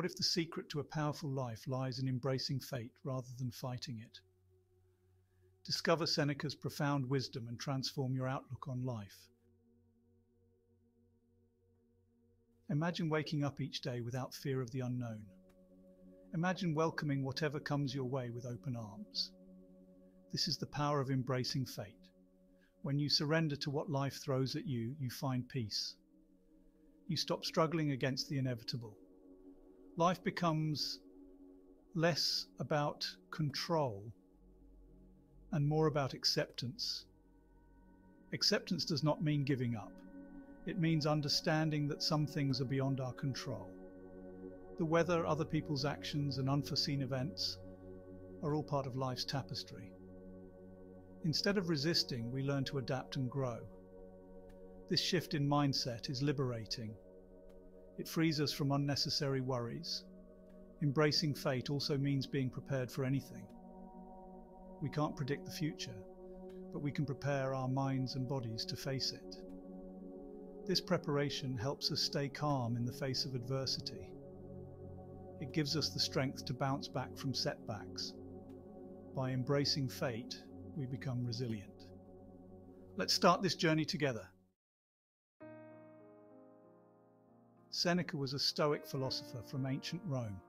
What if the secret to a powerful life lies in embracing fate rather than fighting it? Discover Seneca's profound wisdom and transform your outlook on life. Imagine waking up each day without fear of the unknown. Imagine welcoming whatever comes your way with open arms. This is the power of embracing fate. When you surrender to what life throws at you, you find peace. You stop struggling against the inevitable. Life becomes less about control and more about acceptance. Acceptance does not mean giving up. It means understanding that some things are beyond our control. The weather, other people's actions, and unforeseen events are all part of life's tapestry. Instead of resisting, we learn to adapt and grow. This shift in mindset is liberating. It frees us from unnecessary worries. Embracing fate also means being prepared for anything. We can't predict the future, but we can prepare our minds and bodies to face it. This preparation helps us stay calm in the face of adversity. It gives us the strength to bounce back from setbacks. By embracing fate, we become resilient. Let's start this journey together. Seneca was a Stoic philosopher from ancient Rome.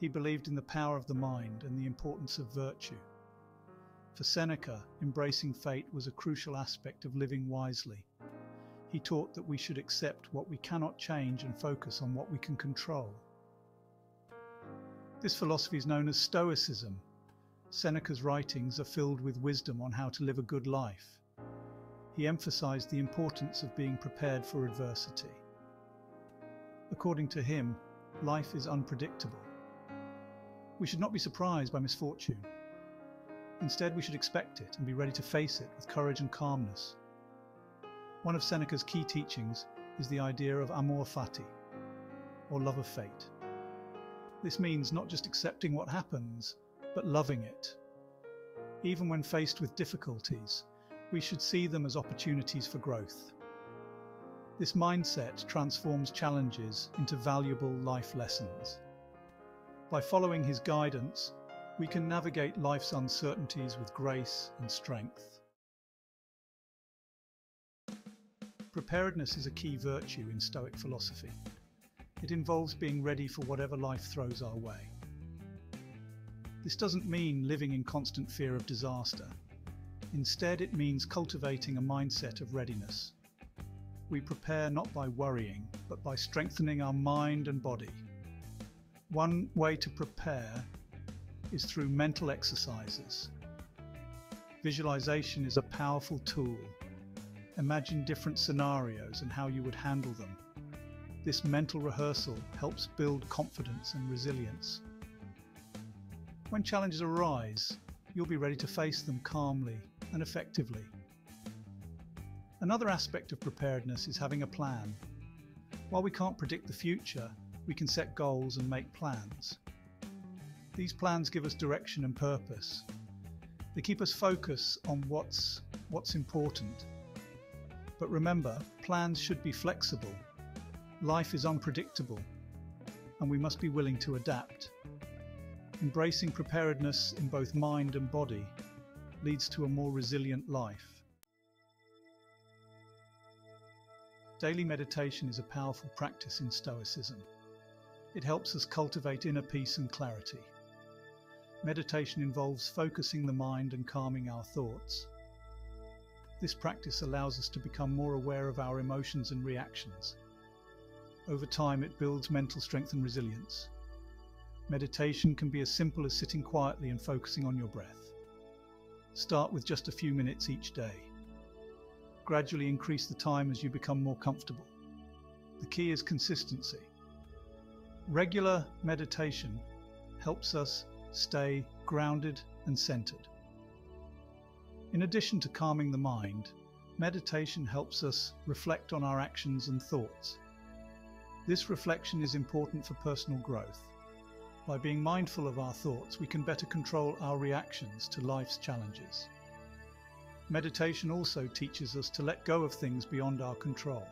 He believed in the power of the mind and the importance of virtue. For Seneca, embracing fate was a crucial aspect of living wisely. He taught that we should accept what we cannot change and focus on what we can control. This philosophy is known as Stoicism. Seneca's writings are filled with wisdom on how to live a good life. He emphasized the importance of being prepared for adversity. According to him, life is unpredictable. We should not be surprised by misfortune. Instead, we should expect it and be ready to face it with courage and calmness. One of Seneca's key teachings is the idea of amor fati, or love of fate. This means not just accepting what happens, but loving it. Even when faced with difficulties, we should see them as opportunities for growth. This mindset transforms challenges into valuable life lessons. By following his guidance, we can navigate life's uncertainties with grace and strength. Preparedness is a key virtue in Stoic philosophy. It involves being ready for whatever life throws our way. This doesn't mean living in constant fear of disaster. Instead, it means cultivating a mindset of readiness. We prepare not by worrying, but by strengthening our mind and body. One way to prepare is through mental exercises. Visualization is a powerful tool. Imagine different scenarios and how you would handle them. This mental rehearsal helps build confidence and resilience. When challenges arise, you'll be ready to face them calmly and effectively. Another aspect of preparedness is having a plan. While we can't predict the future, we can set goals and make plans. These plans give us direction and purpose. They keep us focused on what's, what's important. But remember, plans should be flexible. Life is unpredictable, and we must be willing to adapt. Embracing preparedness in both mind and body leads to a more resilient life. Daily meditation is a powerful practice in Stoicism. It helps us cultivate inner peace and clarity. Meditation involves focusing the mind and calming our thoughts. This practice allows us to become more aware of our emotions and reactions. Over time, it builds mental strength and resilience. Meditation can be as simple as sitting quietly and focusing on your breath. Start with just a few minutes each day. Gradually increase the time as you become more comfortable. The key is consistency. Regular meditation helps us stay grounded and centered. In addition to calming the mind, meditation helps us reflect on our actions and thoughts. This reflection is important for personal growth. By being mindful of our thoughts, we can better control our reactions to life's challenges. Meditation also teaches us to let go of things beyond our control.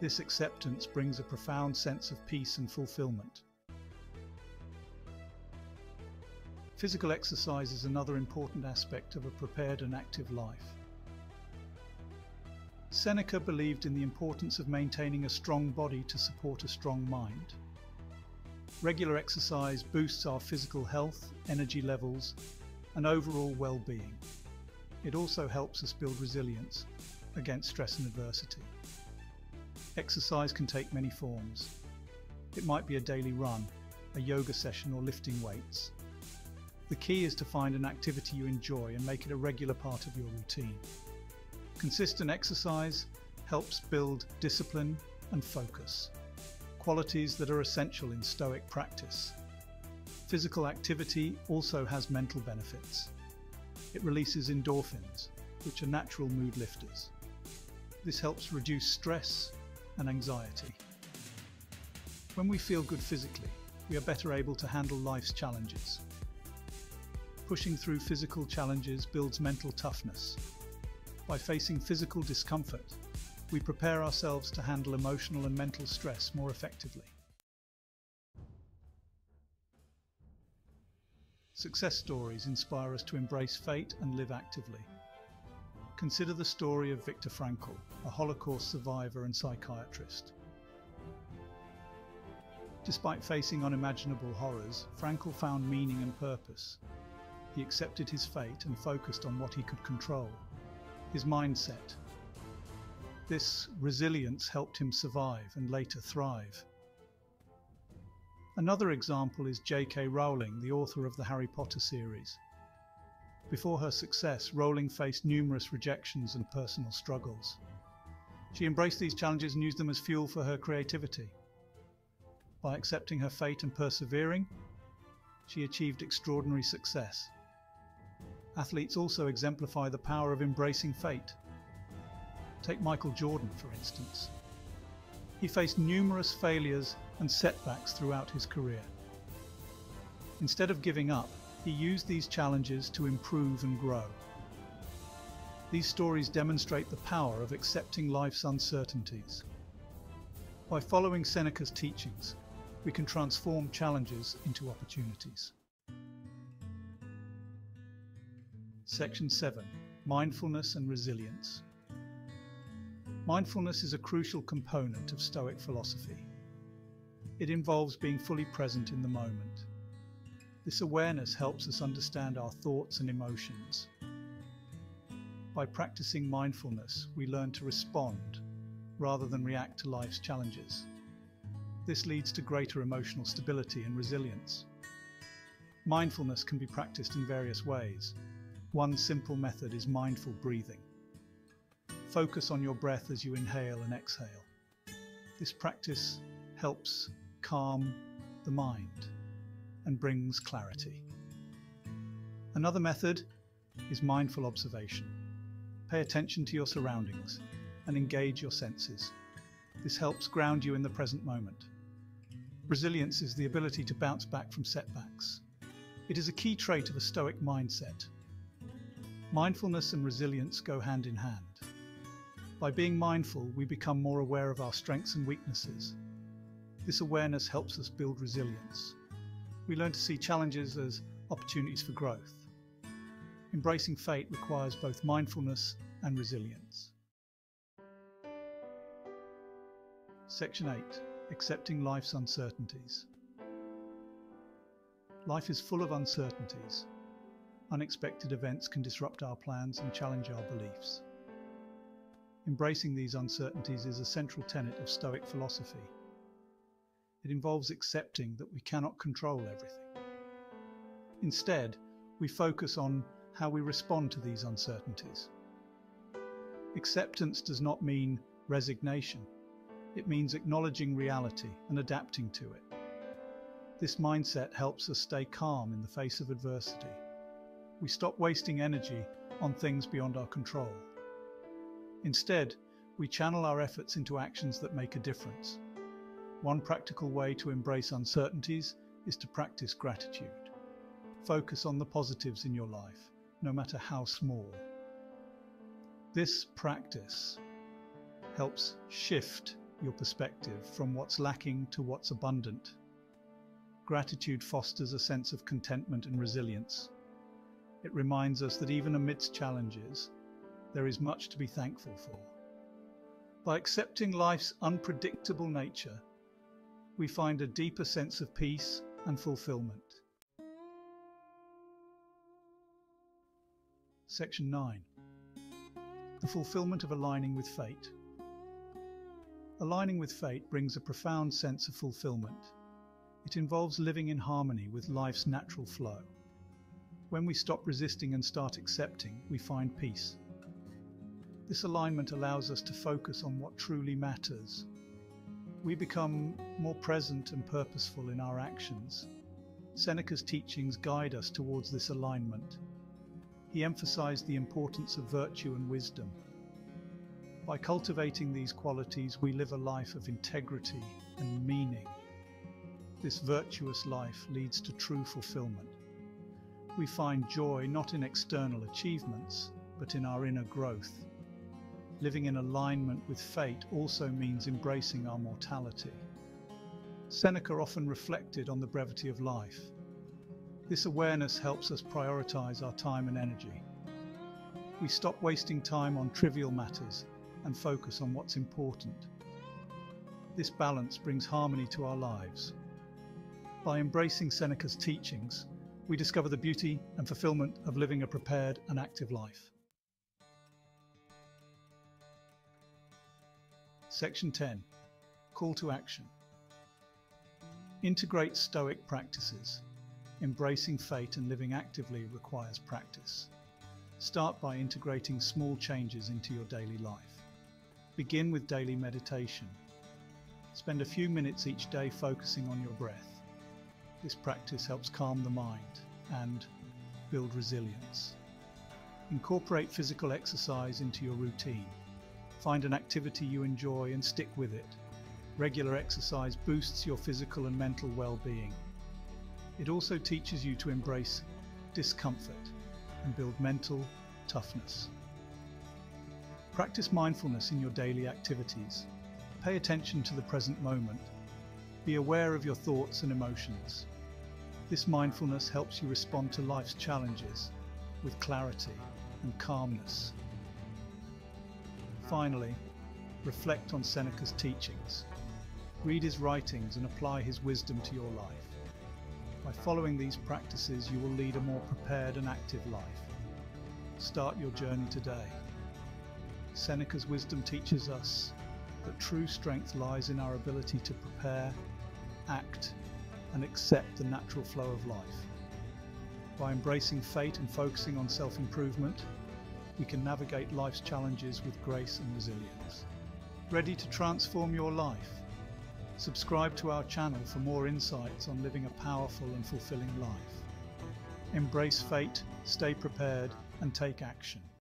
This acceptance brings a profound sense of peace and fulfillment. Physical exercise is another important aspect of a prepared and active life. Seneca believed in the importance of maintaining a strong body to support a strong mind. Regular exercise boosts our physical health, energy levels, and overall well-being. It also helps us build resilience against stress and adversity. Exercise can take many forms. It might be a daily run, a yoga session or lifting weights. The key is to find an activity you enjoy and make it a regular part of your routine. Consistent exercise helps build discipline and focus, qualities that are essential in Stoic practice. Physical activity also has mental benefits. It releases endorphins, which are natural mood lifters. This helps reduce stress and anxiety. When we feel good physically, we are better able to handle life's challenges. Pushing through physical challenges builds mental toughness. By facing physical discomfort, we prepare ourselves to handle emotional and mental stress more effectively. Success stories inspire us to embrace fate and live actively. Consider the story of Viktor Frankl, a Holocaust survivor and psychiatrist. Despite facing unimaginable horrors, Frankl found meaning and purpose. He accepted his fate and focused on what he could control, his mindset. This resilience helped him survive and later thrive. Another example is J.K. Rowling, the author of the Harry Potter series. Before her success, Rowling faced numerous rejections and personal struggles. She embraced these challenges and used them as fuel for her creativity. By accepting her fate and persevering, she achieved extraordinary success. Athletes also exemplify the power of embracing fate. Take Michael Jordan, for instance. He faced numerous failures and setbacks throughout his career. Instead of giving up, he used these challenges to improve and grow. These stories demonstrate the power of accepting life's uncertainties. By following Seneca's teachings, we can transform challenges into opportunities. Section 7 Mindfulness and Resilience. Mindfulness is a crucial component of Stoic philosophy. It involves being fully present in the moment. This awareness helps us understand our thoughts and emotions. By practicing mindfulness, we learn to respond rather than react to life's challenges. This leads to greater emotional stability and resilience. Mindfulness can be practiced in various ways. One simple method is mindful breathing. Focus on your breath as you inhale and exhale. This practice helps calm the mind and brings clarity. Another method is mindful observation. Pay attention to your surroundings and engage your senses. This helps ground you in the present moment. Resilience is the ability to bounce back from setbacks. It is a key trait of a Stoic mindset. Mindfulness and resilience go hand in hand. By being mindful, we become more aware of our strengths and weaknesses. This awareness helps us build resilience. We learn to see challenges as opportunities for growth. Embracing fate requires both mindfulness and resilience. Section 8 Accepting life's uncertainties. Life is full of uncertainties. Unexpected events can disrupt our plans and challenge our beliefs. Embracing these uncertainties is a central tenet of Stoic philosophy. It involves accepting that we cannot control everything. Instead, we focus on how we respond to these uncertainties. Acceptance does not mean resignation. It means acknowledging reality and adapting to it. This mindset helps us stay calm in the face of adversity. We stop wasting energy on things beyond our control. Instead, we channel our efforts into actions that make a difference. One practical way to embrace uncertainties is to practice gratitude. Focus on the positives in your life, no matter how small. This practice helps shift your perspective from what's lacking to what's abundant. Gratitude fosters a sense of contentment and resilience. It reminds us that even amidst challenges, there is much to be thankful for. By accepting life's unpredictable nature, we find a deeper sense of peace and fulfillment. Section 9 The fulfillment of aligning with fate. Aligning with fate brings a profound sense of fulfillment. It involves living in harmony with life's natural flow. When we stop resisting and start accepting, we find peace. This alignment allows us to focus on what truly matters. We become more present and purposeful in our actions. Seneca's teachings guide us towards this alignment. He emphasized the importance of virtue and wisdom. By cultivating these qualities, we live a life of integrity and meaning. This virtuous life leads to true fulfillment. We find joy not in external achievements, but in our inner growth. Living in alignment with fate also means embracing our mortality. Seneca often reflected on the brevity of life. This awareness helps us prioritize our time and energy. We stop wasting time on trivial matters and focus on what's important. This balance brings harmony to our lives. By embracing Seneca's teachings, we discover the beauty and fulfillment of living a prepared and active life. Section 10 Call to Action Integrate Stoic practices. Embracing fate and living actively requires practice. Start by integrating small changes into your daily life. Begin with daily meditation. Spend a few minutes each day focusing on your breath. This practice helps calm the mind and build resilience. Incorporate physical exercise into your routine. Find an activity you enjoy and stick with it. Regular exercise boosts your physical and mental well-being. It also teaches you to embrace discomfort and build mental toughness. Practice mindfulness in your daily activities. Pay attention to the present moment. Be aware of your thoughts and emotions. This mindfulness helps you respond to life's challenges with clarity and calmness. Finally, reflect on Seneca's teachings. Read his writings and apply his wisdom to your life. By following these practices, you will lead a more prepared and active life. Start your journey today. Seneca's wisdom teaches us that true strength lies in our ability to prepare, act, and accept the natural flow of life. By embracing fate and focusing on self-improvement, we can navigate life's challenges with grace and resilience. Ready to transform your life? Subscribe to our channel for more insights on living a powerful and fulfilling life. Embrace fate, stay prepared, and take action.